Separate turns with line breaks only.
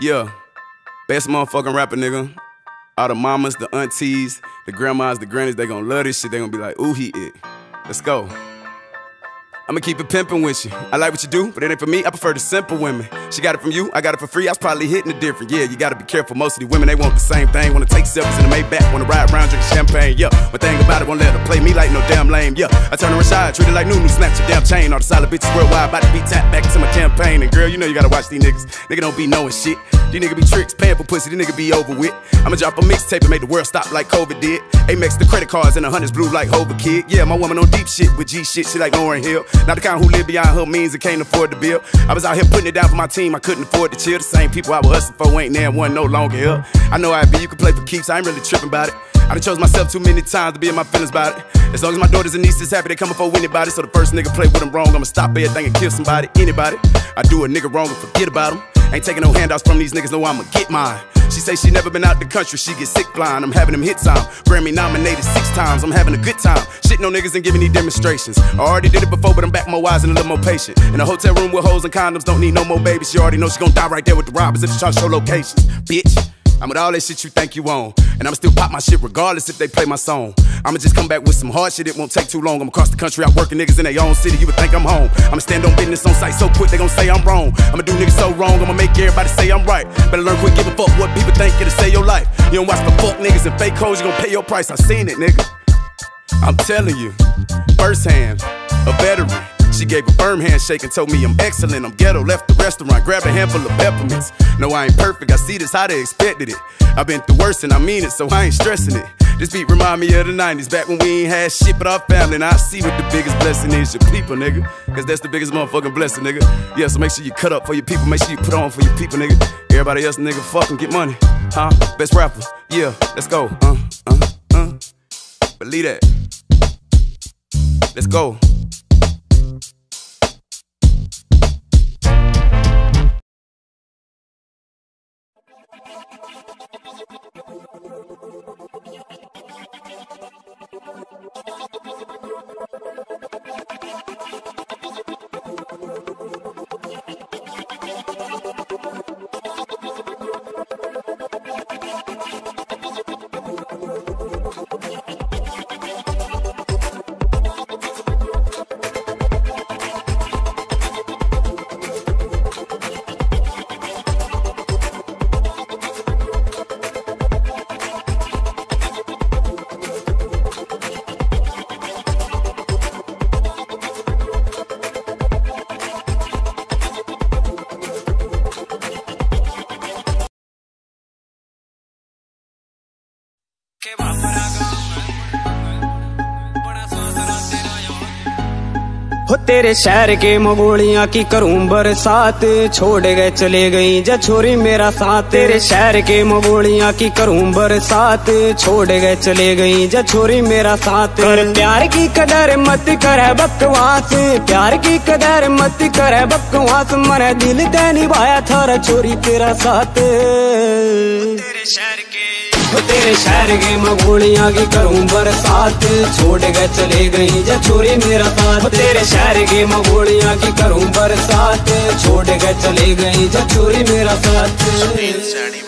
Yeah, best motherfucking rapper, nigga. All the mamas, the aunties, the grandmas, the grannies, they gon' love this shit. They gon' be like, ooh, he it. Let's go. I'ma keep it pimpin' with you. I like what you do, but it ain't for me. I prefer the simple women. She got it from you, I got it for free. I was probably hitting it different. Yeah, you gotta be careful. Most of these women, they want the same thing. Wanna take selfies in the Maybach, wanna ride around drinking champagne. Yeah, one thing about it, won't let her play me like no damn lame. Yeah, I turn her aside, treat her like new, new snatch your damn chain. All the solid bitches worldwide, about to be tapped back into my campaign. And girl, you know you gotta watch these niggas. Nigga don't be knowing shit. These niggas be tricks, paying for pussy, these niggas be over with. I'ma drop a mixtape and make the world stop like COVID did. Amex the credit cards and the hundreds blue like Hova kid. Yeah, my woman on deep shit with G shit, she like Lauryn Hill. Not the kind who live beyond her means and can't afford the bill. I was out here putting it down for my team, I couldn't afford to chill. The same people I was hustling for ain't there one no longer here. I know I be, you can play for keeps, I ain't really tripping about it. I done chose myself too many times to be in my feelings about it. As long as my daughters and nieces happy, they coming for anybody. So the first nigga play with them wrong, I'ma stop everything and kill somebody, anybody. I do a nigga wrong and forget about him. Ain't taking no handouts from these niggas, know I'ma get mine. She say she never been out the country, she get sick blind. I'm having them hit time. Grammy nominated six times, I'm having a good time. Shit, no niggas ain't giving any demonstrations. I already did it before, but I'm back more wise and a little more patient. In a hotel room with hoes and condoms, don't need no more babies. She already know she gon' die right there with the robbers if she try to show locations. Bitch. I'm with all that shit you think you own. And I'ma still pop my shit regardless if they play my song. I'ma just come back with some hard shit, it won't take too long. I'm across the country, I'm working niggas in their own city, you would think I'm home. I'ma stand on business on site so quick, they gon' say I'm wrong. I'ma do niggas so wrong, I'ma make everybody say I'm right. Better learn quick, give a fuck what people think, it'll save your life. You don't watch the fuck niggas and fake hoes, you gon' pay your price. I seen it, nigga. I'm telling you, firsthand. She gave a firm handshake and told me I'm excellent. I'm ghetto, left the restaurant, grabbed a handful of peppermints. No, I ain't perfect, I see this how they expected it. I've been through worse and I mean it, so I ain't stressing it. This beat remind me of the 90s, back when we ain't had shit but our family. And I see what the biggest blessing is, your people, nigga. Cause that's the biggest motherfucking blessing, nigga. Yeah, so make sure you cut up for your people, make sure you put on for your people, nigga. Everybody else, nigga, fucking get money. Huh? Best rapper, yeah, let's go. Uh, uh, uh. Believe that. Let's go.
हो तेरे शहर के मगोलियाँ की करूँ बरसात। छोड़ गए, चले गई जा छोरी मेरा साथ। तेरे शहर के मगोलियाँ की करूँ बरसात। छोड़ गए, चले गई जा छोरी मेरा साथ। कर प्यार की कदर मत कर बकवास। प्यार की कदर मत कर बकवास। मरे दिल ते निभाया थारा छोरी तेरा साथ। तेरे शहर के तेरे शहर के मगोलियाँ की करूँ बरसात। छोड़ गए चले गई जा छोरी मेरा साथ। तेरे शहर के मगोलियाँ की करूँ बरसात। छोड़ गए चले गई जा छोरी मेरा साथ।